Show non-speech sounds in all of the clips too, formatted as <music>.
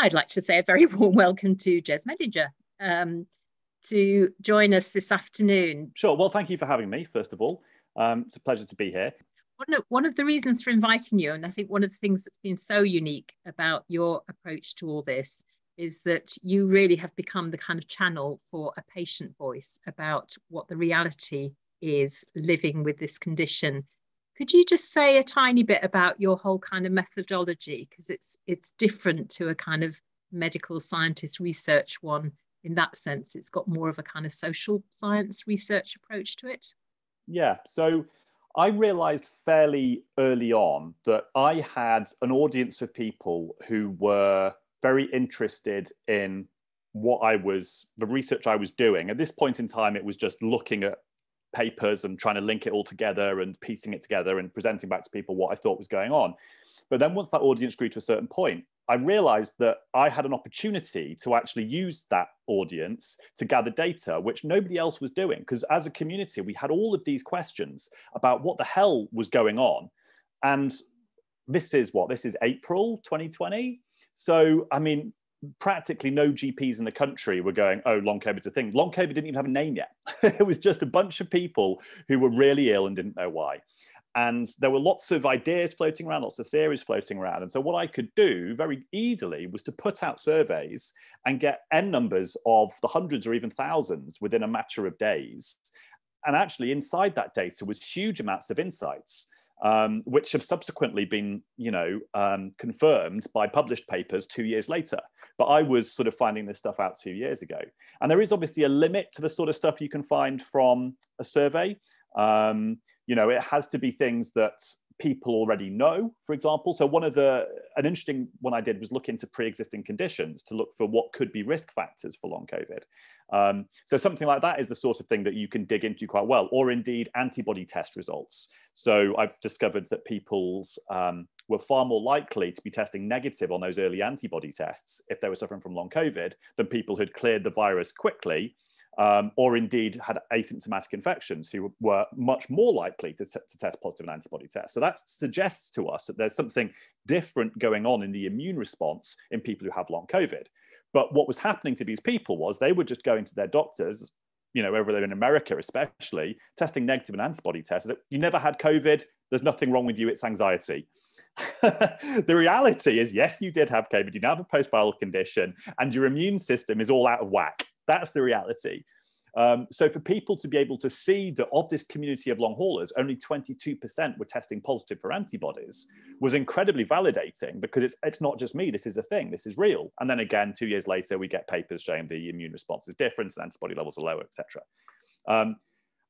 I'd like to say a very <laughs> warm welcome to Gez Medinger um, to join us this afternoon. Sure. Well, thank you for having me, first of all. Um, it's a pleasure to be here. One of, one of the reasons for inviting you, and I think one of the things that's been so unique about your approach to all this, is that you really have become the kind of channel for a patient voice about what the reality is living with this condition could you just say a tiny bit about your whole kind of methodology? Because it's it's different to a kind of medical scientist research one in that sense. It's got more of a kind of social science research approach to it. Yeah. So I realized fairly early on that I had an audience of people who were very interested in what I was, the research I was doing. At this point in time, it was just looking at papers and trying to link it all together and piecing it together and presenting back to people what I thought was going on. But then once that audience grew to a certain point, I realized that I had an opportunity to actually use that audience to gather data, which nobody else was doing. Because as a community, we had all of these questions about what the hell was going on. And this is what? This is April 2020. So, I mean, practically no GPs in the country were going, oh, long COVID's a thing. Long COVID didn't even have a name yet. <laughs> it was just a bunch of people who were really ill and didn't know why. And there were lots of ideas floating around, lots of theories floating around. And so, what I could do very easily was to put out surveys and get N numbers of the hundreds or even thousands within a matter of days. And actually, inside that data was huge amounts of insights um, which have subsequently been, you know, um, confirmed by published papers two years later. But I was sort of finding this stuff out two years ago. And there is obviously a limit to the sort of stuff you can find from a survey. Um, you know, it has to be things that people already know, for example. So one of the an interesting one I did was look into pre-existing conditions to look for what could be risk factors for long COVID. Um, so something like that is the sort of thing that you can dig into quite well, or indeed antibody test results. So I've discovered that people's um, were far more likely to be testing negative on those early antibody tests if they were suffering from long COVID than people who'd cleared the virus quickly um, or indeed had asymptomatic infections who were much more likely to, to test positive in antibody tests. So that suggests to us that there's something different going on in the immune response in people who have long COVID. But what was happening to these people was they were just going to their doctors, you know, over there in America especially, testing negative in antibody tests. You never had COVID, there's nothing wrong with you, it's anxiety. <laughs> the reality is, yes, you did have COVID, you now have a post-viral condition, and your immune system is all out of whack. That's the reality. Um, so for people to be able to see that of this community of long haulers, only 22% were testing positive for antibodies was incredibly validating because it's, it's not just me, this is a thing, this is real. And then again, two years later, we get papers showing the immune response is different and antibody levels are lower, etc. Um,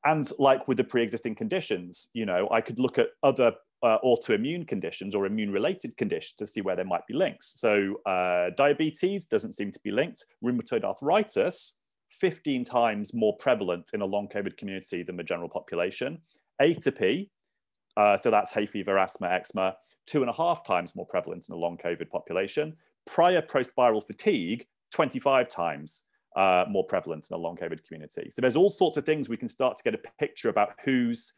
and like with the pre-existing conditions, you know, I could look at other uh, autoimmune conditions or immune related conditions to see where there might be links. So, uh, diabetes doesn't seem to be linked. Rheumatoid arthritis, 15 times more prevalent in a long COVID community than the general population. Atopy, uh, so that's hay fever, asthma, eczema, two and a half times more prevalent in a long COVID population. Prior post viral fatigue, 25 times uh, more prevalent in a long COVID community. So there's all sorts of things we can start to get a picture about who's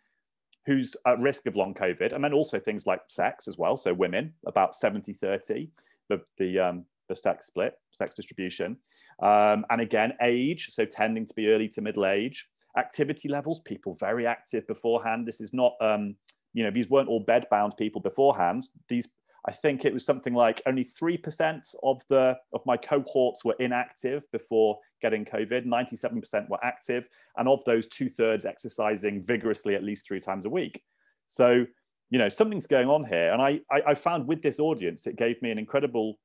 who's at risk of long COVID, and then also things like sex as well. So women, about 70 30, the, the, um, the sex split, sex distribution. Um, and again, age, so tending to be early to middle age. Activity levels, people very active beforehand. This is not, um, you know, these weren't all bedbound people beforehand. These I think it was something like only 3% of the of my cohorts were inactive before getting COVID. 97% were active. And of those two thirds exercising vigorously at least three times a week. So, you know, something's going on here. And I, I, I found with this audience, it gave me an incredible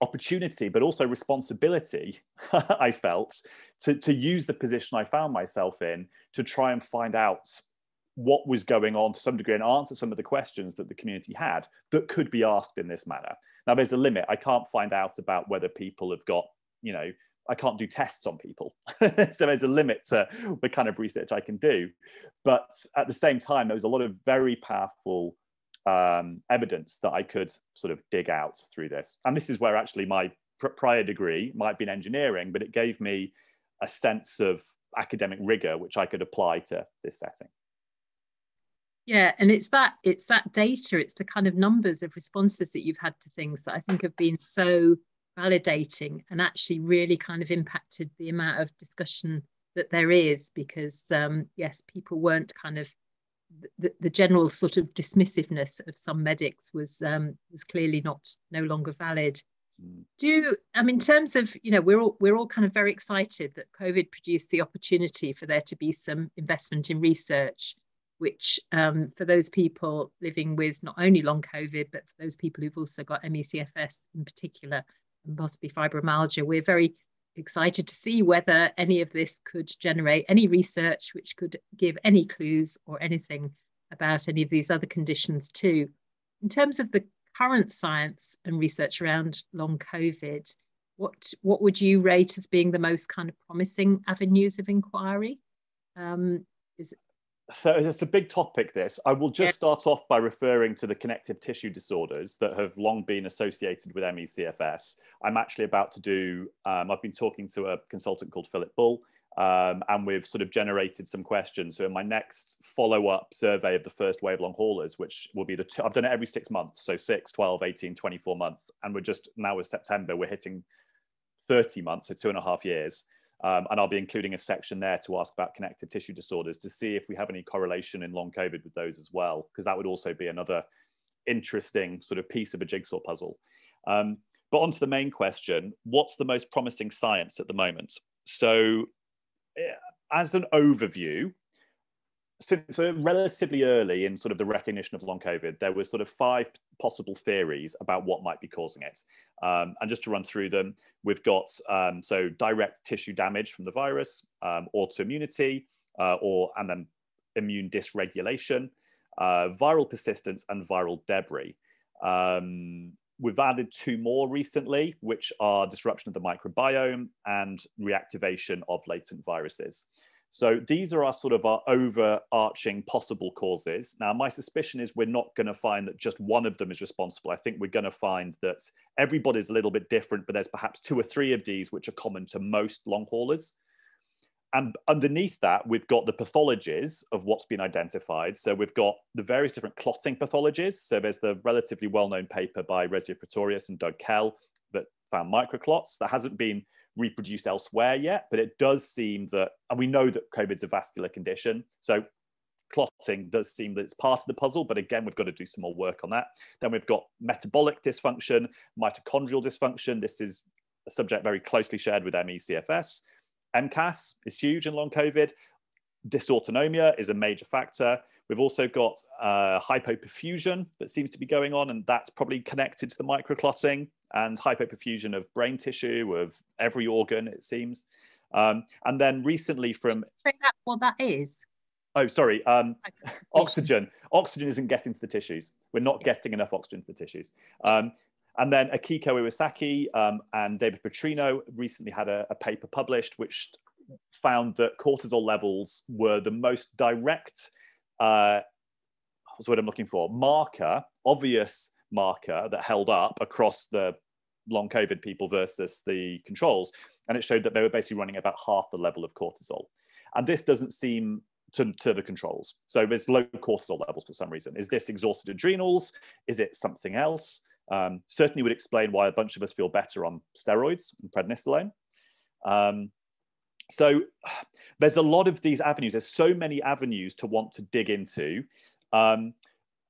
opportunity, but also responsibility, <laughs> I felt, to, to use the position I found myself in to try and find out what was going on to some degree and answer some of the questions that the community had that could be asked in this manner. Now, there's a limit. I can't find out about whether people have got, you know, I can't do tests on people. <laughs> so there's a limit to the kind of research I can do. But at the same time, there was a lot of very powerful um, evidence that I could sort of dig out through this. And this is where actually my pr- prior degree might be in engineering, but it gave me a sense of academic rigor, which I could apply to this setting yeah and it's that it's that data it's the kind of numbers of responses that you've had to things that i think have been so validating and actually really kind of impacted the amount of discussion that there is because um, yes people weren't kind of the, the general sort of dismissiveness of some medics was um, was clearly not no longer valid mm. do I mean in terms of you know we're all we're all kind of very excited that covid produced the opportunity for there to be some investment in research which um, for those people living with not only long COVID, but for those people who've also got ME/CFS in particular, and possibly fibromyalgia, we're very excited to see whether any of this could generate any research which could give any clues or anything about any of these other conditions too. In terms of the current science and research around long COVID, what, what would you rate as being the most kind of promising avenues of inquiry? Um, is, so it's a big topic this. I will just start off by referring to the connective tissue disorders that have long been associated with me-cfs i'm actually about to do um, i've been talking to a consultant called philip bull um, and we've sort of generated some questions. So in my next follow-up survey of the first wave long haulers which will be the i i've done it every six months so 6 12 18 24 months and we're just now with september we're hitting 30 months so two and a half years um, and I'll be including a section there to ask about connective tissue disorders to see if we have any correlation in long COVID with those as well, because that would also be another interesting sort of piece of a jigsaw puzzle. Um, but on to the main question what's the most promising science at the moment? So, eh, as an overview, since relatively early in sort of the recognition of long COVID, there were sort of five possible theories about what might be causing it. Um, and just to run through them, we've got um, so direct tissue damage from the virus, um, autoimmunity, uh, or and then immune dysregulation, uh, viral persistence, and viral debris. Um, we've added two more recently, which are disruption of the microbiome and reactivation of latent viruses. So these are our sort of our overarching possible causes. Now, my suspicion is we're not going to find that just one of them is responsible. I think we're going to find that everybody's a little bit different, but there's perhaps two or three of these which are common to most long haulers. And underneath that, we've got the pathologies of what's been identified. So we've got the various different clotting pathologies. So there's the relatively well-known paper by Resia Pretorius and Doug Kell that found microclots. That hasn't been reproduced elsewhere yet, but it does seem that, and we know that COVID's a vascular condition. So clotting does seem that it's part of the puzzle, but again, we've got to do some more work on that. Then we've got metabolic dysfunction, mitochondrial dysfunction. This is a subject very closely shared with ME/CFS. MCAS is huge in long COVID. Dysautonomia is a major factor. We've also got uh, hypoperfusion that seems to be going on, and that's probably connected to the microclotting and hypoperfusion of brain tissue, of every organ, it seems. Um, and then recently from... Say that what that is. Oh, sorry. Um, oxygen. Oxygen isn't getting to the tissues. We're not yes. getting enough oxygen to the tissues. Um, and then Akiko Iwasaki um, and David Putrino recently had a, a, paper published which found that cortisol levels were the most direct, uh, what's what I'm looking for, marker, obvious marker that held up across the long COVID people versus the controls. And it showed that they were basically running about half the level of cortisol. And this doesn't seem to, to the controls. So there's low cortisol levels for some reason. Is this exhausted adrenals? Is it something else? Um, certainly would explain why a bunch of us feel better on steroids and prednisolone. Um, so <sighs> there's a lot of these avenues. There's so many avenues to want to dig into. Um,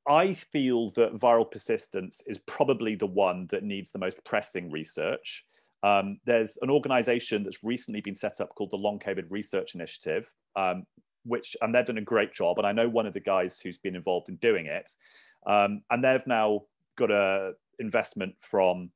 I feel that viral persistence is probably the one that needs the most pressing research. Um, there's an organization that's recently been set up called the Long COVID Research Initiative, um, which, and they've done a great job. And I know one of the guys who's been involved in doing it. Um, and they've now got a investment from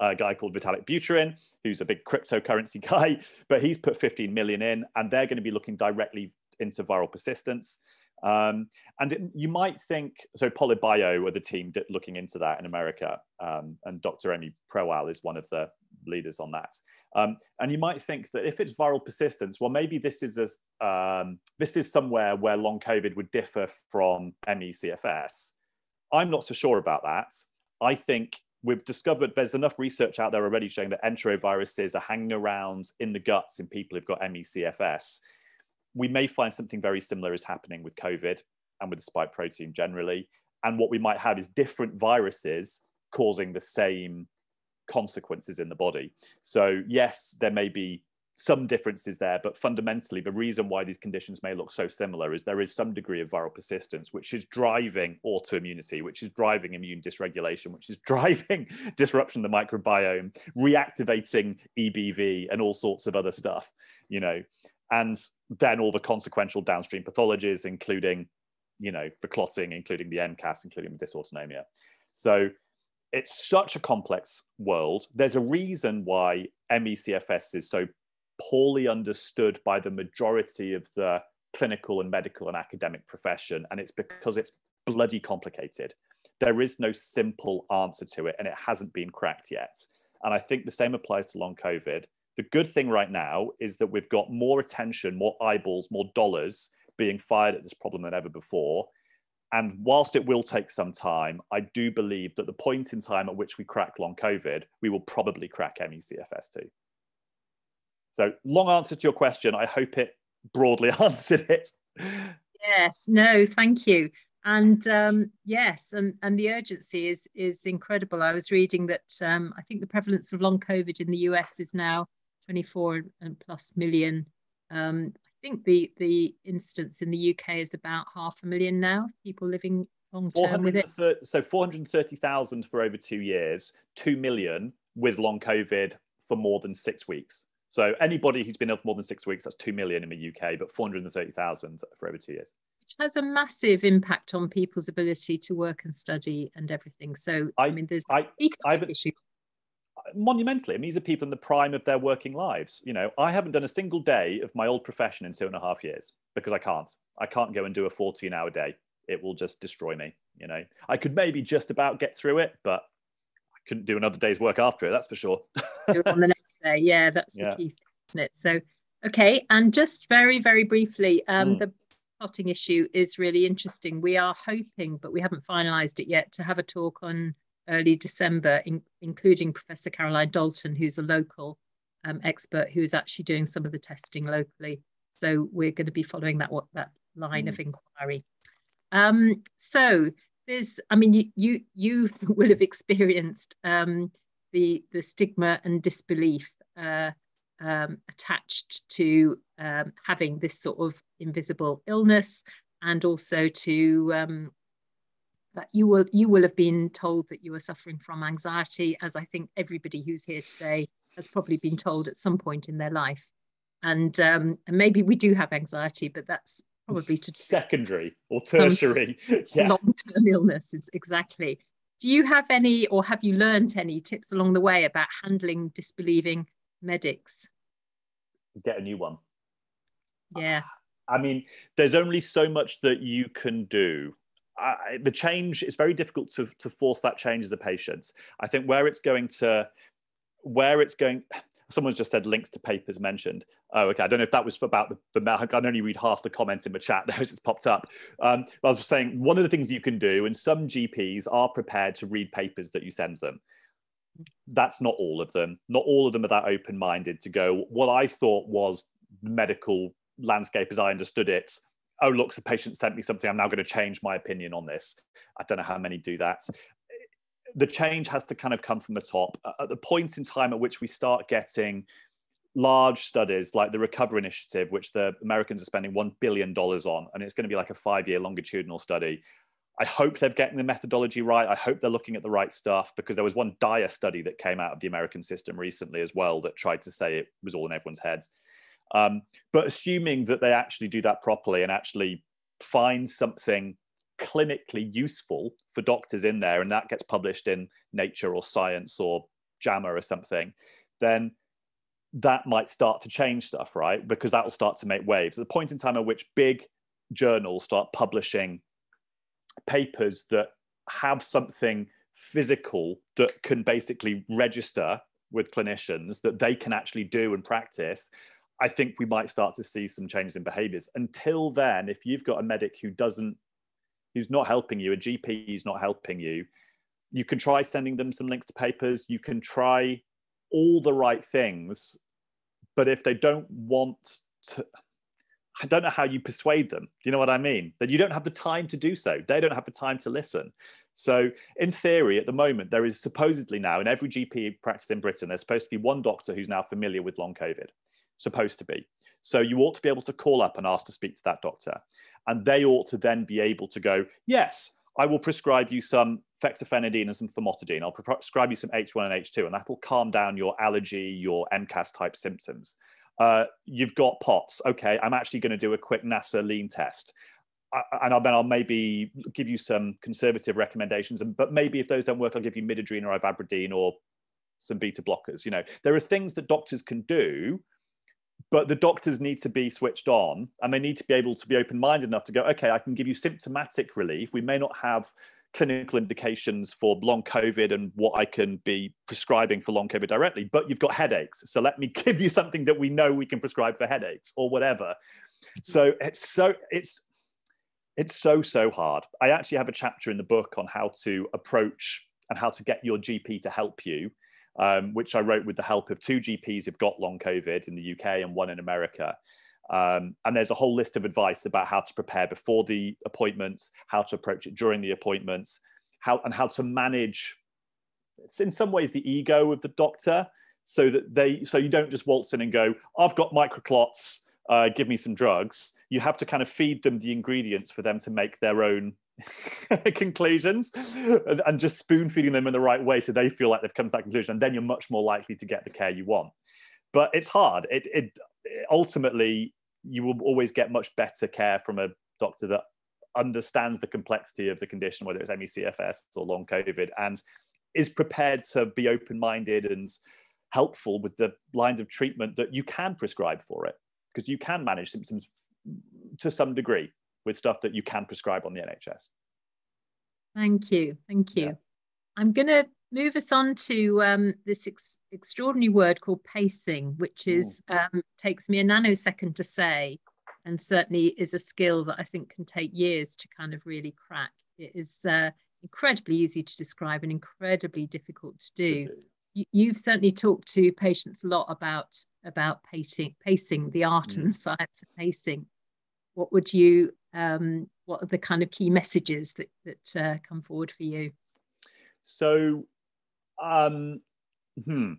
a guy called Vitalik Buterin, who's a big cryptocurrency <laughs> guy, but he's put 15 million in, and they're going to be looking directly into viral persistence. Um, and it, you might think so. Polybio are the team looking into that in America, um, and Dr. Amy Proal is one of the leaders on that. Um, and you might think that if it's viral persistence, well, maybe this is a, um, this is somewhere where long COVID would differ from ME/CFS. I'm not so sure about that. I think we've discovered there's enough research out there already showing that enteroviruses are hanging around in the guts in people who've got ME/CFS we may find something very similar is happening with COVID and with the spike protein generally. And what we might have is different viruses causing the same consequences in the body. So, yes, there may be some differences there, but fundamentally, the reason why these conditions may look so similar is there is some degree of viral persistence, which is driving autoimmunity, which is driving immune dysregulation, which is <laughs> driving disruption of the microbiome, reactivating EBV, and all sorts of other stuff, you know, and then all the consequential downstream pathologies, including, you know, the clotting, including the MCAS, including the dysautonomia. So it's such a complex world. There's a reason why ME/CFS is so poorly understood by the majority of the clinical and medical and academic profession. And it's because it's bloody complicated. There is no simple answer to it, and it hasn't been cracked yet. And I think the same applies to long COVID. The good thing right now is that we've got more attention, more eyeballs, more dollars being fired at this problem than ever before. And whilst it will take some time, I do believe that the point in time at which we crack long COVID, we will probably crack ME/CFS too. So, long answer to your question. I hope it broadly <laughs> answered it. Yes, no, thank you. And um, yes, and, and the urgency is is incredible. I was reading that um, I think the prevalence of long COVID in the US is now 24 and plus million. Um, I think the the incidence in the UK is about half a million now. People living long term with it. So 430,000 for over two years, two million with long COVID for more than six weeks. So anybody who's been ill for more than six weeks, that's 2 million in the UK, but 430,000 for over two years. Which has a massive impact on people's ability to work and study and everything. So, I, I mean, there's I, economic issue. Monumentally, I mean, these are people in the prime of their working lives. You know, I haven't done a single day of my old profession in two and a half years because I can't. I can't go and do a 14 hour day. It will just destroy me. You know, I could maybe just about get through it, but couldn't do another day's work after it. That's for sure. <laughs> on the next day. Yeah, that's yeah. the key, isn't it? So, okay, and just very, very briefly, um, mm. the clotting issue is really interesting. We are hoping, but we haven't finalised it yet, to have a talk on early December, in, including Professor Caroline Dalton, who's a local um, expert who is actually doing some of the testing locally. So we're going to be following that what that line mm. of inquiry. Um, so there's i mean you you, you <laughs> will have experienced um, the the stigma and disbelief uh, um, attached to um, having this sort of invisible illness and also to um, that you will you will have been told that you are suffering from anxiety as i think everybody who's here today has probably been told at some point in their life. And um, and maybe we do have anxiety but that's probably to <laughs> secondary or tertiary. <laughs> Yeah. long-term illnesses exactly. Do you have any or have you learned any tips along the way about handling disbelieving medics? Get a new one. Yeah. <sighs> I mean there's only so much that you can do. I, the change is very difficult to, to force that change as a patient. I think where it's going to where it's going someone's just said links to papers mentioned. Oh, okay. I don't know if that was about the, the I can only read half the comments in the chat <laughs> there as it's popped up. Um, I was saying one of the things you can do, and some GPs are prepared to read papers that you send them. That's not all of them. Not all of them are that open minded to go, what I thought was the medical landscape as I understood it. Oh, look, the patient sent me something. I'm now going to change my opinion on this. I don't know how many do that the change has to kind of come from the top. At the point in time at which we start getting large studies like the Recover Initiative, which the Americans are spending $1 billion on, and it's going to be like a five year longitudinal study. I hope they're getting the methodology right. I hope they're looking at the right stuff because there was one dire study that came out of the American system recently as well that tried to say it was all in everyone's heads. Um, but assuming that they actually do that properly and actually find something clinically useful for doctors in there and that gets published in Nature or Science or JAMA or something, then that might start to change stuff, right? Because that will start to make waves. At the point in time at which big journals start publishing papers that have something physical that can basically register with clinicians that they can actually do and practice, I think we might start to see some changes in behaviors. Until then, if you've got a medic who doesn't who's not helping you, a GP who's not helping you, you can try sending them some links to papers. You can try all the right things, but if they don't want to, I don't know how you persuade them. Do you know what I mean? That you don't have the time to do so. They don't have the time to listen. So, in theory, at the moment, there is supposedly now in every GP practice in Britain, there's supposed to be one doctor who's now familiar with long COVID. Supposed to be. So, you ought to be able to call up and ask to speak to that doctor. And they ought to then be able to go, yes, I will prescribe you some fexofenadine and some famotidine. I'll prescribe you some H1 and H2, and that will calm down your allergy, your MCAS type symptoms. Uh, you've got POTS. Okay, I'm actually going to do a quick NASA lean test and I'll, then I'll maybe give you some conservative recommendations. But maybe if those don't work, I'll give you midodrine or ivabradine or some beta blockers. You know, there are things that doctors can do, but the doctors need to be switched on and they need to be able to be open-minded enough to go, okay, I can give you symptomatic relief. We may not have clinical indications for long COVID and what I can be prescribing for long COVID directly, but you've got headaches. So let me <laughs> give you something that we know we can prescribe for headaches or whatever. Mm-hmm. So it's so it's it's so, so hard. I actually have a chapter in the book on how to approach and how to get your GP to help you, um, which I wrote with the help of two GPs who've got long COVID in the UK and one in America. Um, and there's a whole list of advice about how to prepare before the appointments, how to approach it during the appointments, how and how to manage. It's in some ways the ego of the doctor, so that they so you don't just waltz in and go, "I've got microclots uh, give me some drugs, you have to kind of feed them the ingredients for them to make their own <laughs> conclusions and, just spoon feeding them in the right way so they feel like they've come to that conclusion. And then you're much more likely to get the care you want. But it's hard. It, it ultimately, you will always get much better care from a doctor that understands the complexity of the condition, whether it's ME/CFS or long COVID, and is prepared to be open minded and helpful with the lines of treatment that you can prescribe for it because you can manage symptoms to some degree with stuff that you can prescribe on the NHS. Thank you. Thank you. Yeah. I'm going to move us on to um, this ex- extraordinary word called pacing, which is um, takes me a nanosecond to say, and certainly is a skill that I think can take years to kind of really crack. It is uh, incredibly easy to describe and incredibly difficult to do you've certainly talked to patients a lot about about pacing, pacing the art mm. and the science of pacing. What would you? Um, what are the kind of key messages that that uh, come forward for you? So, um, hmm.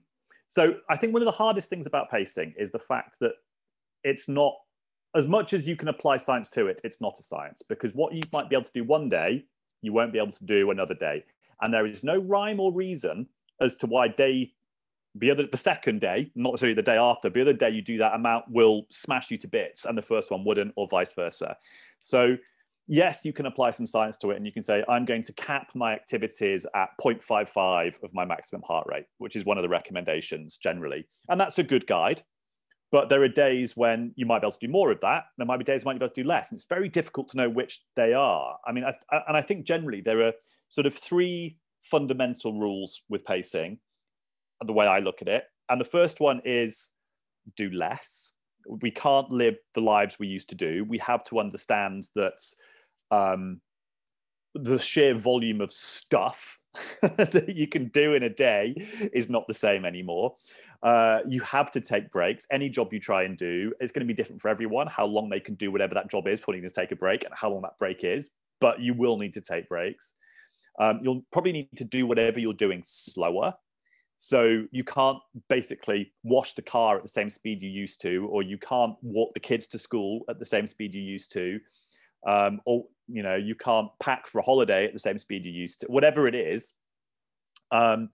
So I think one of the hardest things about pacing is the fact that it's not as much as you can apply science to it. It's not a science because what you might be able to do one day, you won't be able to do another day, and there is no rhyme or reason as to why day the other the second day, not necessarily the day after, the other day you do that amount will smash you to bits, and the first one wouldn't, or vice versa. So yes, you can apply some science to it, and you can say I'm going to cap my activities at 0.55 of my maximum heart rate, which is one of the recommendations generally, and that's a good guide. But there are days when you might be able to do more of that. There might be days when you might be able to do less. And it's very difficult to know which they are. I mean, I, and I think generally there are sort of three fundamental rules with pacing, the way I look at it. And the first one is do less. We can't live the lives we used to do. We have to understand that um, the sheer volume of stuff <laughs> that you can do in a day is not the same anymore. Uh, you have to take breaks. Any job you try and do is going to be different for everyone. How long they can do whatever that job is, putting to take a break, and how long that break is. But you will need to take breaks. Um, you'll probably need to do whatever you're doing slower. So you can't basically wash the car at the same speed you used to, or you can't walk the kids to school at the same speed you used to, um, or you know you can't pack for a holiday at the same speed you used to. Whatever it is, um,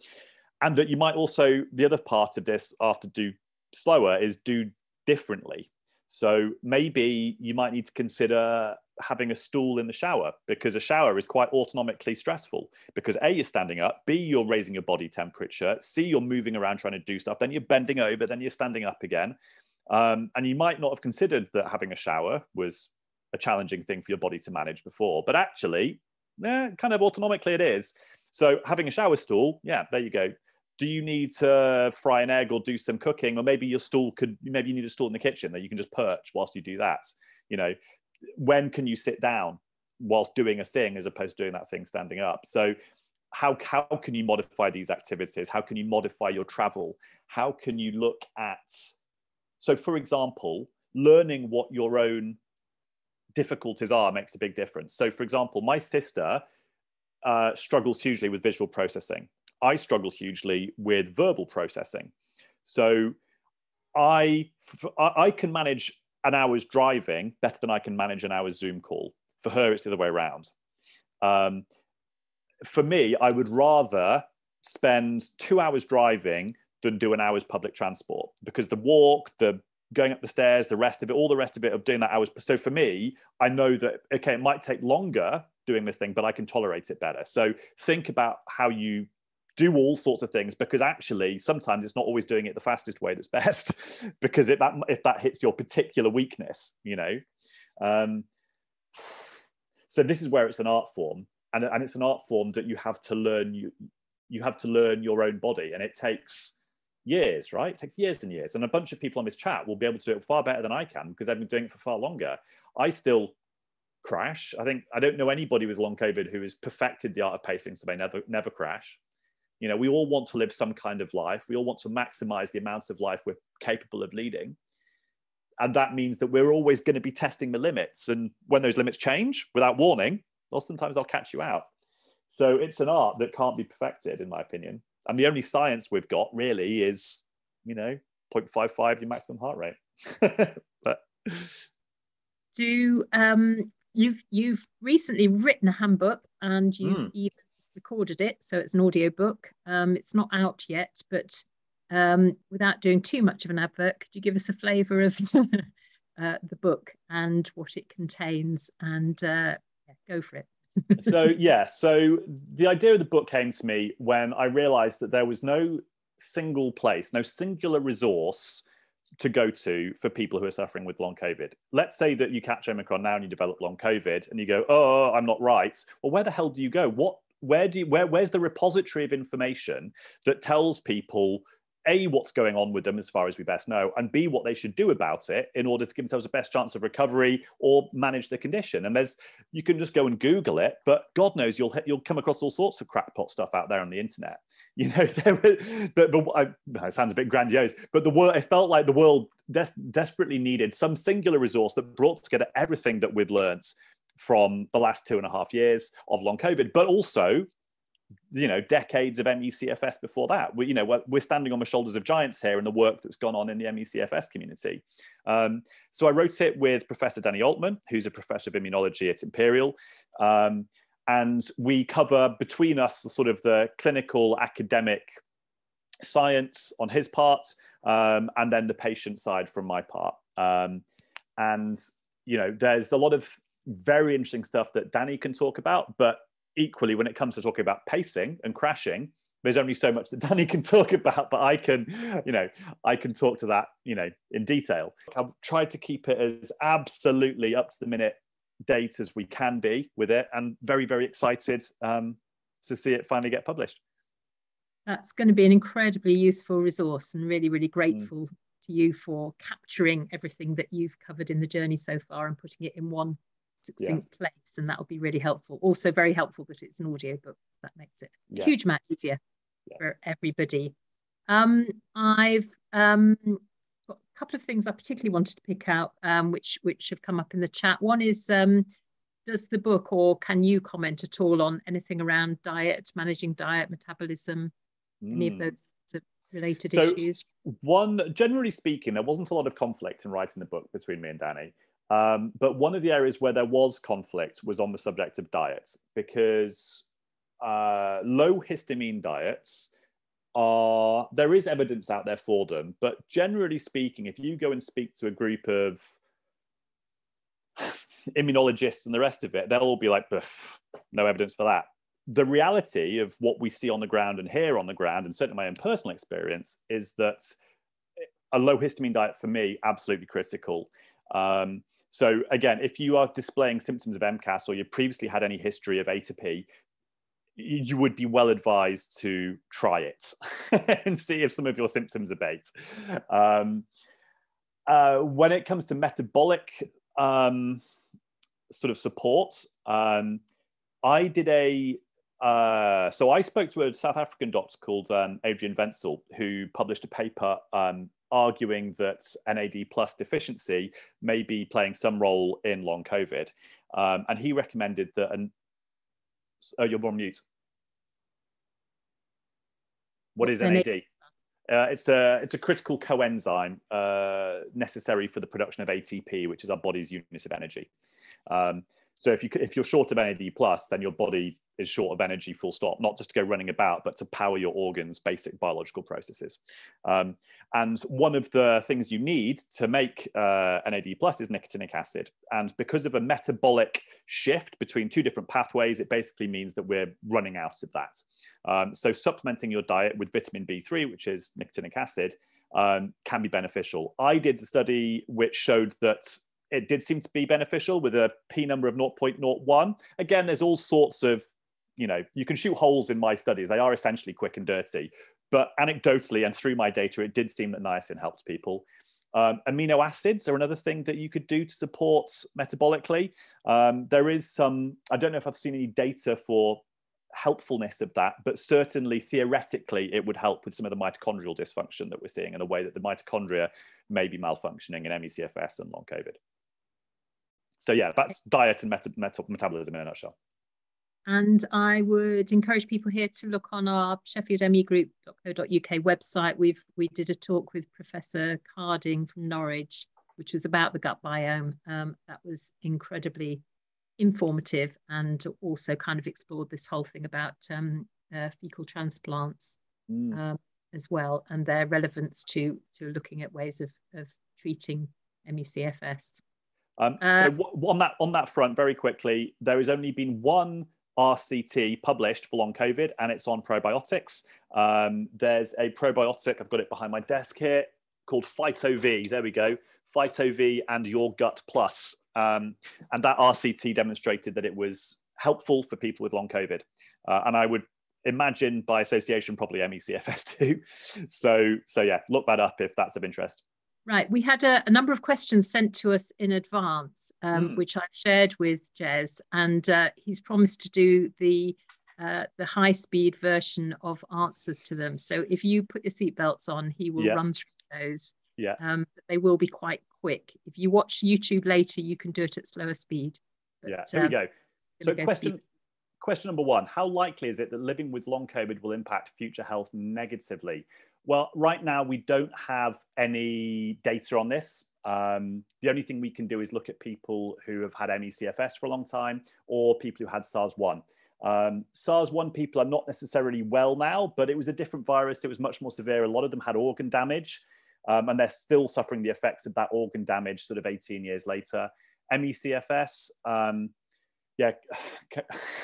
and that you might also the other part of this after do slower is do differently. So maybe you might need to consider having a stool in the shower because a shower is quite autonomically stressful because A, you're standing up, B, you're raising your body temperature, C, you're moving around trying to do stuff, then you're bending over, then you're standing up again. Um, and you might not have considered that having a shower was a challenging thing for your body to manage before, but actually, yeah, kind of autonomically it is. So having a shower stool, yeah, there you go do you need to fry an egg or do some cooking or maybe your stool could maybe you need a stool in the kitchen that you can just perch whilst you do that you know when can you sit down whilst doing a thing as opposed to doing that thing standing up so how, how can you modify these activities how can you modify your travel how can you look at so for example learning what your own difficulties are makes a big difference so for example my sister uh, struggles hugely with visual processing. I struggle hugely with verbal processing. So I, I can manage an hour's driving better than I can manage an hour's Zoom call. For her, it's the other way around. Um, for me, I would rather spend two hours driving than do an hour's public transport because the walk, the going up the stairs, the rest of it, all the rest of it of doing that hours. So for me, I know that okay, it might take longer doing this thing, but I can tolerate it better. So think about how you do all sorts of things because actually sometimes it's not always doing it the fastest way that's <laughs> best because if that if that hits your particular weakness, you know. Um, so this is where it's an art form, and, and it's an art form that you have to learn. You you have to learn your own body, and it takes years, right? It takes years and years. And a bunch of people on this chat will be able to do it far better than I can because they've been doing it for far longer. I still crash. I think I don't know anybody with long COVID who has perfected the art of pacing so they never never crash. You know, we all want to live some kind of life. We all want to maximize the amount of life we're capable of leading. And that means that we're always going to be testing the limits. And when those limits change without warning, well, sometimes they'll catch you out. So it's an art that can't be perfected, in my opinion. And the only science we've got really is, you know, 0.55 your maximum heart rate. <laughs> but do um, you've you've recently written a handbook and you've mm. even recorded it, so it's an audio book. Um, it's not out yet, but um, without doing too much of an advert, could you give us a flavour of <laughs> uh, the book and what it contains? And uh, yeah, go for it <laughs> so yeah, so the idea of the book came to me when I realized that there was no single place, no singular resource to go to for people who are suffering with long COVID. Let's say that you catch Omicron now and you develop long COVID and you go, oh, I'm not right. Well, where the hell do you go? What where do you, where, where's the repository of information that tells people a what's going on with them as far as we best know and b what they should do about it in order to give themselves the best chance of recovery or manage the condition? And there's you can just go and google it but god knows you'll you'll come across all sorts of crackpot stuff out there on the internet. <laughs> You know there but, but I, it sounds a bit grandiose but the world it felt like the world des- desperately needed some singular resource that brought together everything that we'd learned from the last two and a half years of long covid but also you know decades of MECFS before that. We, you know, we're, we're, standing on the shoulders of giants here and the work that's gone on in the MECFS community. Um, so I wrote it with Professor Danny Altmann, who's a professor of immunology at Imperial. Um, and we cover between us sort of the clinical academic science on his part um, and then the patient side from my part. Um, and, you know, there's a lot of very interesting stuff that Danny can talk about, but equally, when it comes to talking about pacing and crashing, there's only so much that <laughs> Danny can talk about, but I can, you know, I can talk to that, you know, in detail. I've tried to keep it as absolutely up to the minute date as we can be with it, and very, very excited um, to see it finally get published. That's going to be an incredibly useful resource, and really, really grateful mm. to you for capturing everything that you've covered in the journey so far and putting it in one succinct yeah. place and that will be really helpful also very helpful that it's an audio book that makes it yes. a huge amount easier yes. for everybody um, i've um, got a couple of things i particularly wanted to pick out um, which which have come up in the chat one is um, does the book or can you comment at all on anything around diet managing diet metabolism mm. any of hmm. those related so issues one generally speaking there wasn't a lot of conflict in writing the book between me and danny um, but one of the areas where there was conflict was on the subject of diet, because uh, low histamine diets are, there is evidence out there for them, but generally speaking, if you go and speak to a group of <laughs> immunologists and the rest of it, they'll all be like, no evidence for that. The reality of what we see on the ground and hear on the ground, and certainly my own personal experience, is that a low histamine diet for me absolutely critical um, so again, if you are displaying symptoms of MCAS or you previously had any history of atopy, you would be well advised to try it <laughs> and see if some of your symptoms abate. Um, uh, when it comes to metabolic um, sort of support, um, I did a uh, so I spoke to a South African doctor called um, Adrian Wenzel, who published a paper um, arguing that NAD plus deficiency may be playing some role in long COVID. Um, and he recommended that an, Oh, you're on mute. What is NAD? Uh, it's a it's a critical coenzyme uh, necessary for the production of ATP, which is our body's unit of energy. Um, so if you if you're short of NAD plus, then your body is short of energy, full stop. Not just to go running about, but to power your organs, basic biological processes. Um, and one of the things you need to make uh, NAD plus is nicotinic acid. And because of a metabolic shift between two different pathways, it basically means that we're running out of that. Um, so supplementing your diet with vitamin B3, which is nicotinic acid, um, can be beneficial. I did a study which showed that it did seem to be beneficial with a p number of 0.01 again there's all sorts of you know you can shoot holes in my studies. They are essentially quick and dirty. But anecdotally and through my data it did seem that niacin helped people. Um, amino acids are another thing that you could do to support metabolically. Um, there is some i don't know if i've seen any data for helpfulness of that but certainly theoretically it would help with some of the mitochondrial dysfunction that we're seeing in a way that the mitochondria may be malfunctioning in ME/CFS and long covid so yeah, that's diet and meta- meta- metabolism in a nutshell. And I would encourage people here to look on our sheffieldmegroup.co.uk website. We've we did a talk with Professor Carding from Norwich, which was about the gut biome. Um, that was incredibly informative and also kind of explored this whole thing about um, uh, fecal transplants mm. um, as well and their relevance to to looking at ways of, of treating ME/CFS. Um, uh, so w- on that on that front, very quickly, there has only been one RCT published for long COVID, and it's on probiotics. Um, there's a probiotic I've got it behind my desk here called Phyto V. There we go, Phyto V and Your Gut Plus, um, and that RCT demonstrated that it was helpful for people with long COVID, uh, and I would imagine by association probably ME/CFS too. <laughs> So so yeah, look that up if that's of interest. Right, we had a, a, number of questions sent to us in advance, um, mm. which I've shared with Gez, and uh, he's promised to do the uh, the high speed version of answers to them. So if you put your seatbelts on, he will yeah. run through those. Yeah, um, they will be quite quick. If you watch YouTube later, you can do it at slower speed. But, yeah, here um, we go. So go question. Speed. Question number one How likely is it that living with long COVID will impact future health negatively? Well, right now we don't have any data on this. Um, the only thing we can do is look at people who have had ME/CFS for a long time or people who had SARS-1. Um, SARS-1 people are not necessarily well now, but it was a different virus. It was much more severe. A lot of them had organ damage, um, and they're still suffering the effects of that organ damage sort of 18 years later. ME/CFS, yeah,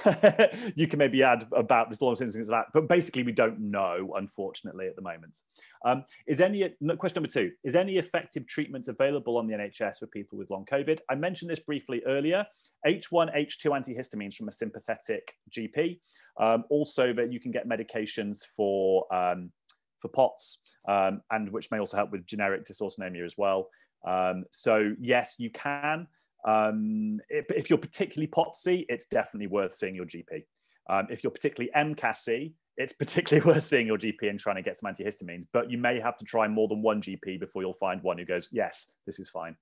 <sighs> you can maybe add about this long term things that, but basically we don't know, unfortunately, at the moment. Um, is any question number two? Is any effective treatment available on the NHS for people with long COVID? I mentioned this briefly earlier. H1, H2 antihistamines from a sympathetic GP. Um, also, that you can get medications for um, for POTS, um, and which may also help with generic dysautonomia as well. Um, so yes, you can. Um, if, if, you're particularly POTSy, it's definitely worth seeing your GP. Um, if you're particularly MCASy, it's <laughs> particularly worth seeing your GP and trying to get some antihistamines. But you may have to try more than one GP before you'll find one who goes, yes, this is fine.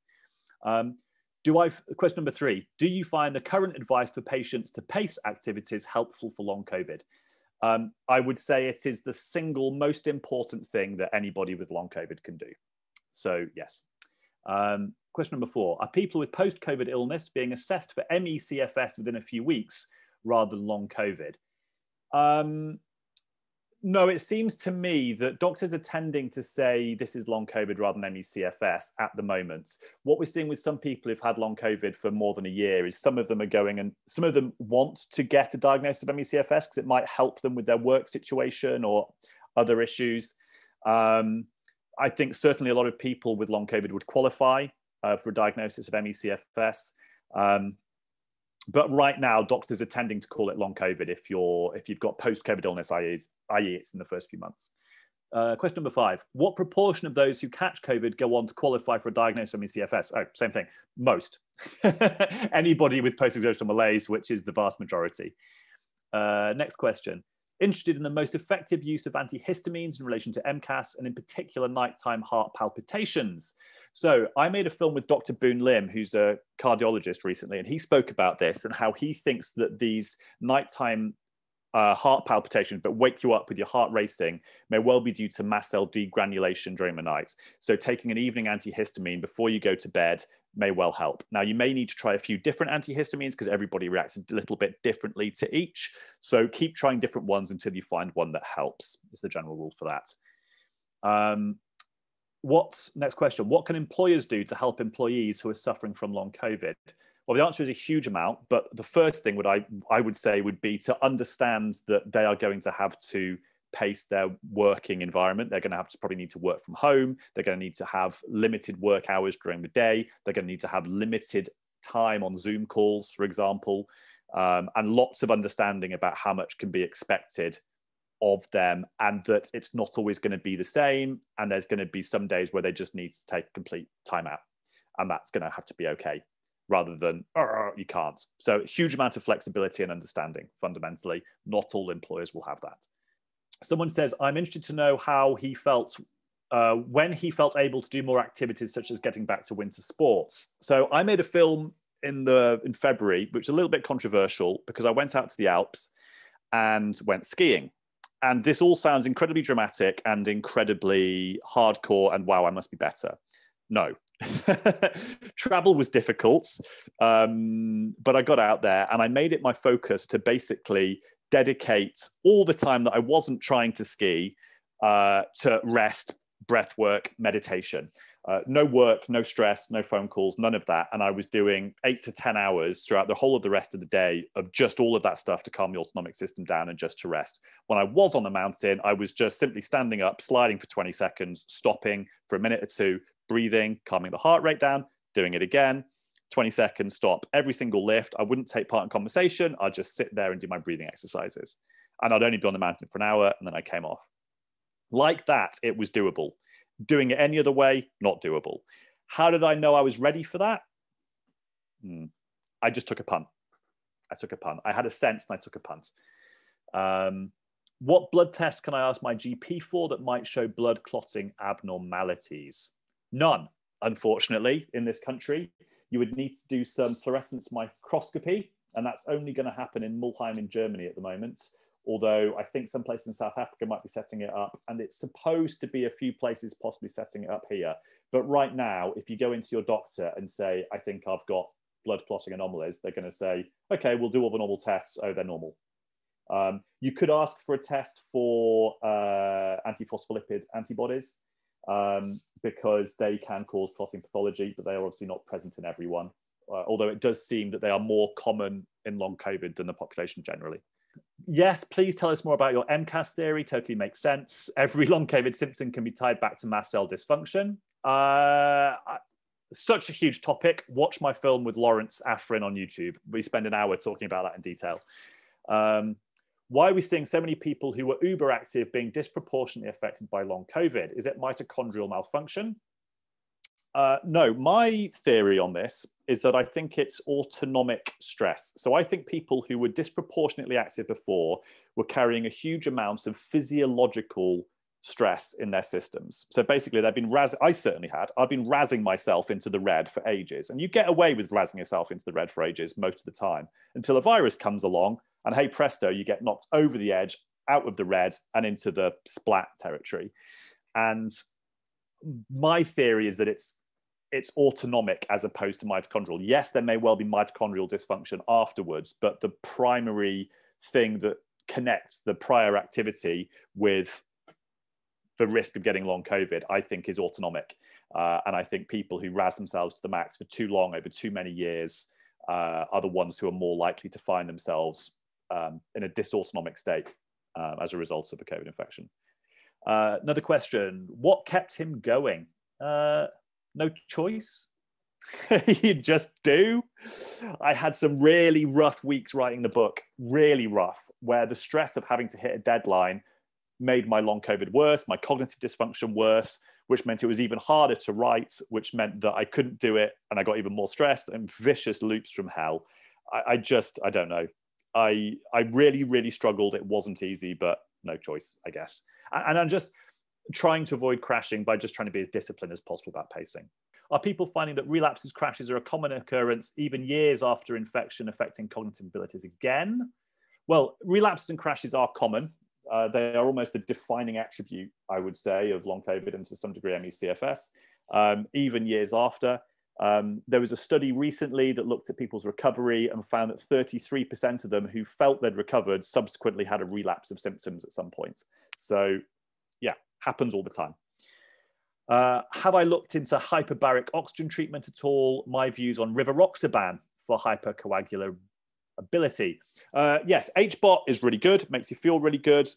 Um, do I, question number three, do you find the current advice for patients to pace activities helpful for long COVID? Um, I would say it is the single most important thing that anybody with long COVID can do. So yes. Um, Question number four Are people with post COVID illness being assessed for ME/CFS within a few weeks rather than long COVID? Um, no, it seems to me that doctors are tending to say this is long COVID rather than ME/CFS at the moment. What we're seeing with some people who've had long COVID for more than a year is some of them are going and some of them want to get a diagnosis of ME/CFS because it might help them with their work situation or other issues. Um, I think certainly a lot of people with long COVID would qualify uh, for a diagnosis of ME/CFS. Um, but right now, doctors are tending to call it long COVID if you're if you've got post-COVID illness, i.e., i.e., it's in the first few months. Uh, question number five: What proportion of those who catch COVID go on to qualify for a diagnosis of ME/CFS? Oh, same thing. Most. <laughs> Anybody with post-exertional malaise, which is the vast majority. Uh, next question: Interested in the most effective use of antihistamines in relation to MCAS and in particular nighttime heart palpitations. So I made a film with Dr. Boon Lim, who's a cardiologist recently, and he spoke about this and how he thinks that these nighttime uh, heart palpitations, but wake you up with your heart racing, may well be due to mast cell degranulation during the night. So taking an evening antihistamine before you go to bed may well help. Now, you may need to try a few different antihistamines because everybody reacts a little bit differently to each. So keep trying different ones until you find one that helps, is the general rule for that. Um, what's next question? What can employers do to help employees who are suffering from long COVID? Well, the answer is a huge amount, but the first thing would I I would say would be to understand that they are going to have to pace their working environment. They're going to have to probably need to work from home. They're going to need to have limited work hours during the day. They're going to need to have limited time on Zoom calls, for example, um, and lots of understanding about how much can be expected of them and that it's not always going to be the same. And there's going to be some days where they just need to take complete time out and that's going to have to be okay rather than you can't. So huge amount of flexibility and understanding fundamentally. Not all employers will have that. Someone says i'm interested to know how he felt uh, when he felt able to do more activities such as getting back to winter sports. So i made a film in the in february which is a little bit controversial because i went out to the alps and went skiing and this all sounds incredibly dramatic and incredibly hardcore and wow i must be better. No. <laughs> Travel was difficult um, but i got out there and i made it my focus to basically dedicate all the time that i wasn't trying to ski uh, to rest breath work meditation uh, no work, no stress, no phone calls, none of that. And I was doing eight to 10 hours throughout the whole of the rest of the day of just all of that stuff to calm the autonomic system down and just to rest. When I was on the mountain, I was just simply standing up, sliding for 20 seconds, stopping for a minute or two, breathing, calming the heart rate down, doing it again. 20 seconds, stop. Every single lift, I wouldn't take part in conversation. I'd just sit there and do my breathing exercises. And I'd only be on the mountain for an hour and then I came off. Like that, it was doable. Doing it any other way, not doable. How did I know I was ready for that? Hmm. I just took a punt. I took a punt. I had a sense and I took a punt. Um, what blood tests can I ask my GP for that might show blood clotting abnormalities? None, unfortunately, in this country. You would need to do some fluorescence microscopy, and that's only going to happen in Mulheim in Germany at the moment although I think some places in South Africa might be setting it up, and it's supposed to be a few places possibly setting it up here. But right now, if you go into your doctor and say, I think I've got blood clotting anomalies, they're going to say, okay, we'll do all the normal tests. Oh, they're normal. Um, you could ask for a test for uh, antiphospholipid antibodies um, because they can cause clotting pathology, but they are obviously not present in everyone. Uh, although it does seem that they are more common in long COVID than the population generally yes, please tell us more about your MCAS theory. Totally makes sense. Every long COVID symptom can be tied back to mast cell dysfunction. Uh, such a huge topic. Watch my film with Lawrence Afrin on YouTube. We spend an hour talking about that in detail. Um, why are we seeing so many people who were uber active being disproportionately affected by long COVID? Is it mitochondrial malfunction? Uh, no, my theory on this is that I think it's autonomic stress. So I think people who were disproportionately active before were carrying a huge amount of physiological stress in their systems. So basically, they've been raz. I certainly had. I've been razzing myself into the red for ages, and you get away with razzing yourself into the red for ages most of the time until a virus comes along, and hey presto, you get knocked over the edge, out of the red, and into the splat territory. And my theory is that it's it's autonomic as opposed to mitochondrial. Yes, there may well be mitochondrial dysfunction afterwards, but the primary thing that connects the prior activity with the risk of getting long COVID, I think, is autonomic. Uh, and I think people who razz themselves to the max for too long over too many years uh, are the ones who are more likely to find themselves um, in a dysautonomic state um, as a result of a COVID infection. Uh, another question What kept him going? No choice. <laughs> you just do. I had some really rough weeks writing the book, really rough, where the stress of having to hit a deadline made my long COVID worse, my cognitive dysfunction worse, which meant it was even harder to write, which meant that I couldn't do it and I got even more stressed and vicious loops from hell. I, I just, I don't know. I I really, really struggled. It wasn't easy, but no choice, I guess. And, and I'm just trying to avoid crashing by just trying to be as disciplined as possible about pacing. Are people finding that relapses, crashes are a common occurrence even years after infection affecting cognitive abilities again? Well, relapses and crashes are common. Uh, they are almost the defining attribute, I would say, of long COVID and to some degree ME/CFS, um, even years after. Um, there was a study recently that looked at people's recovery and found that 33% of them who felt they'd recovered subsequently had a relapse of symptoms at some point. So, happens all the time. Uh, have I looked into hyperbaric oxygen treatment at all? My views on rivaroxaban for hypercoagulability. Uh, yes, HBOT is really good, makes you feel really good,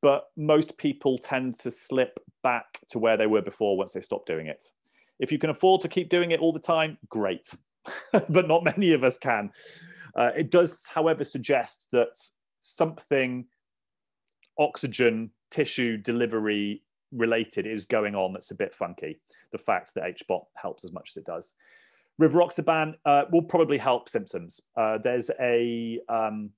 but most people tend to slip back to where they were before once they stop doing it. If you can afford to keep doing it all the time, great. <laughs> but not many of us can. Uh, it does, however, suggest that something oxygen tissue delivery related is going on that's a bit funky. The fact that HBOT helps as much as it does. Rivaroxaban uh, will probably help symptoms. Uh, there's a um,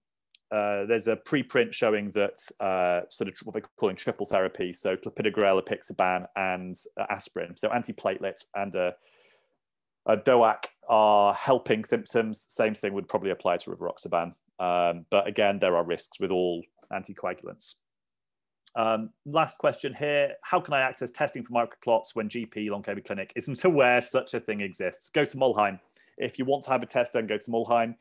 uh, there's a preprint showing that uh, sort of what they're calling triple therapy, so clopidogrel, apixaban, and uh, aspirin, so antiplatelets and a, a, DOAC are helping symptoms. Same thing would probably apply to rivaroxaban. Um, but again, there are risks with all anticoagulants. Um, last question here. How can I access testing for microclots when GP long COVID clinic isn't <laughs> aware such a thing exists? Go to Mulheim. If you want to have a test done, go to Mulheim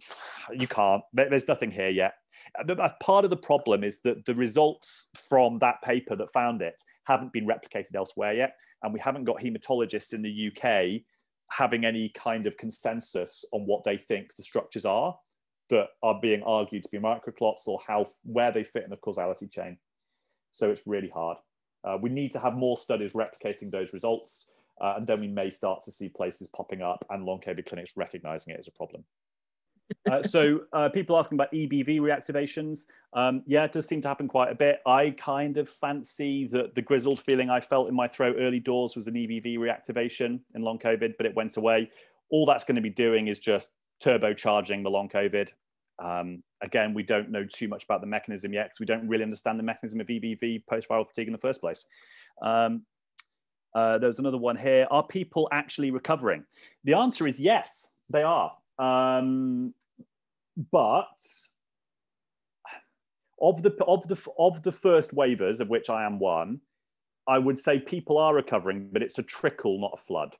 <sighs> you can't. There's nothing here yet. But part of the problem is that the results from that paper that found it haven't been replicated elsewhere yet, and we haven't got hematologists in the UK having any kind of consensus on what they think the structures are that are being argued to be microclots or how where they fit in the causality chain. So it's really hard. Uh, we need to have more studies replicating those results, uh, and then we may start to see places popping up and long COVID clinics recognizing it as a problem. <laughs> Uh, so uh, people asking about EBV reactivations. Um, yeah, it does seem to happen quite a bit. I kind of fancy that the grizzled feeling I felt in my throat early doors was an EBV reactivation in long COVID, but it went away. All that's going to be doing is just turbocharging the long COVID. Um, again, we don't know too much about the mechanism yet because we don't really understand the mechanism of EBV post-viral fatigue in the first place. Um, uh, there's another one here. Are people actually recovering? The answer is yes, they are. Um, but of the of the of the first waivers, of which I am one, I would say people are recovering, but it's a trickle, not a flood.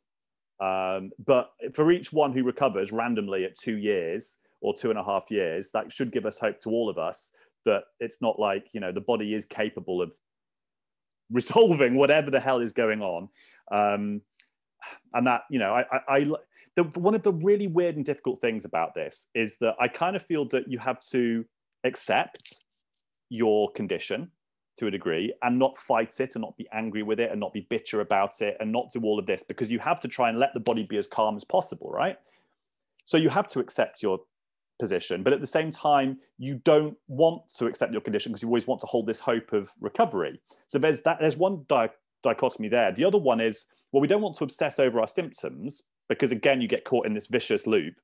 Um, but for each one who recovers randomly at two years or two and a half years, that should give us hope to all of us that it's not like you know the body is capable of resolving whatever the hell is going on. Um, and that you know I, I, I the, one of the really weird and difficult things about this is that I kind of feel that you have to accept your condition to a degree and not fight it and not be angry with it and not be bitter about it and not do all of this because you have to try and let the body be as calm as possible, right? So you have to accept your position, but at the same time, you don't want to accept your condition because you always want to hold this hope of recovery. So there's that. There's one di- dichotomy there. The other one is well, we don't want to obsess over our symptoms because again, you get caught in this vicious loop.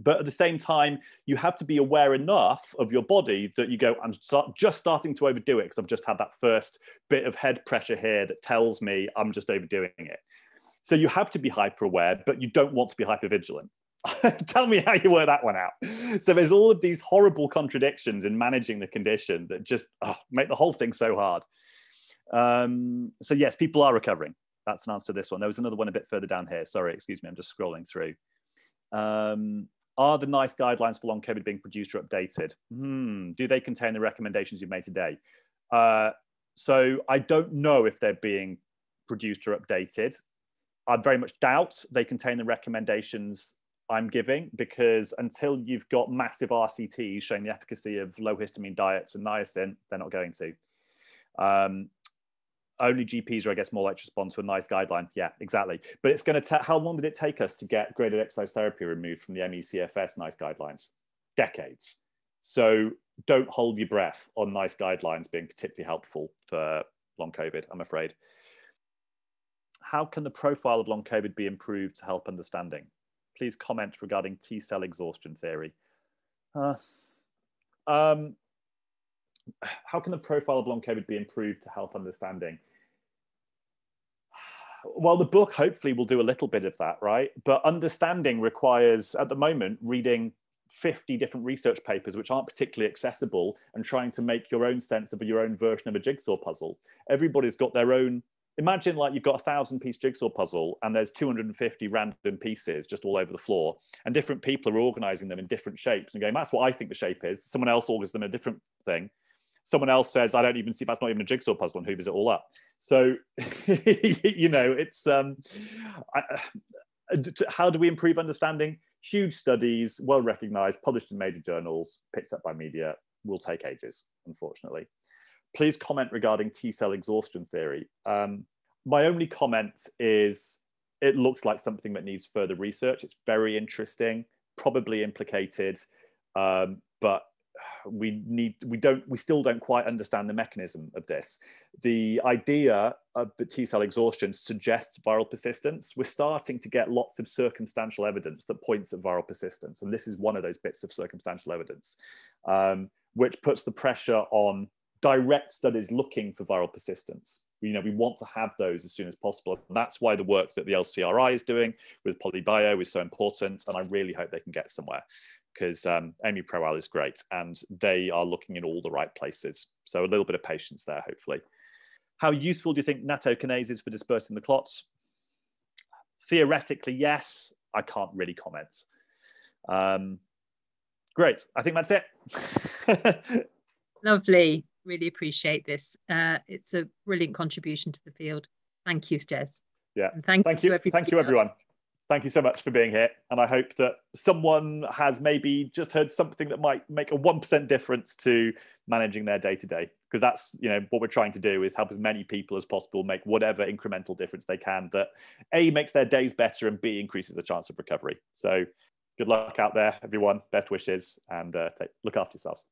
But at the same time, you have to be aware enough of your body that you go, I'm just starting to overdo it because I've just had that first bit of head pressure here that tells me I'm just overdoing it. So you have to be hyper aware, but you don't want to be hyper vigilant. <laughs> Tell me how you work that one out. So there's all of these horrible contradictions in managing the condition that just oh, make the whole thing so hard. Um, so yes, people are recovering that's an answer to this one. There was another one a bit further down here. Sorry, excuse me, I'm just scrolling through. Um, are the NICE guidelines for long COVID being produced or updated? Hmm, do they contain the recommendations you've made today? Uh, so I don't know if they're being produced or updated. I very much doubt they contain the recommendations I'm giving because until you've got massive RCTs showing the efficacy of low histamine diets and niacin, they're not going to. Um, only GPs are, I guess, more likely to respond to a NICE guideline. Yeah, exactly. But it's going to take, how long did it take us to get graded exercise therapy removed from the ME/CFS NICE guidelines? Decades. So don't hold your breath on NICE guidelines being particularly helpful for long COVID, I'm afraid. How can the profile of long COVID be improved to help understanding? Please comment regarding T cell exhaustion theory. Uh, um, how can the profile of long COVID be improved to help understanding? well, the book hopefully will do a little bit of that, right? But understanding requires, at the moment, reading 50 different research papers which aren't particularly accessible and trying to make your own sense of your own version of a jigsaw puzzle. Everybody's got their own. Imagine like you've got a thousand piece jigsaw puzzle and there's 250 random pieces just all over the floor, and different people are organizing them in different shapes and going, That's what I think the shape is. Someone else organizes them a different thing someone else says, I don't even see if that's not even a jigsaw puzzle and hoovers it all up. So, <laughs> you know, it's um, I, uh, how do we improve understanding? Huge studies, well recognized, published in major journals, picked up by media, will take ages, unfortunately. Please comment regarding T cell exhaustion theory. Um, my only comment is it looks like something that needs further research. It's very interesting, probably implicated, um, but we need we don't we still don't quite understand the mechanism of this. The idea of the t cell exhaustion suggests viral persistence. We're starting to get lots of circumstantial evidence that points at viral persistence and this is one of those bits of circumstantial evidence um, which puts the pressure on direct studies looking for viral persistence. You know we want to have those as soon as possible. And that's why the work that the lcri is doing with polybio is so important and i really hope they can get somewhere because um, Amy Proal is great and they are looking in all the right places. So a little bit of patience there, hopefully. How useful do you think nattokinase is for dispersing the clots? Theoretically, yes. I can't really comment. Um, great. I think that's it. <laughs> Lovely. Really appreciate this. Uh, it's a brilliant contribution to the field. Thank you, Gez. Yeah. And thank, thank you. Thank you, everyone thank you so much for being here. And I hope that someone has maybe just heard something that might make a 1% difference to managing their day to day. Because that's, you know, what we're trying to do is help as many people as possible make whatever incremental difference they can that A, makes their days better and B, increases the chance of recovery. So good luck out there, everyone. Best wishes and uh, take, look after yourselves.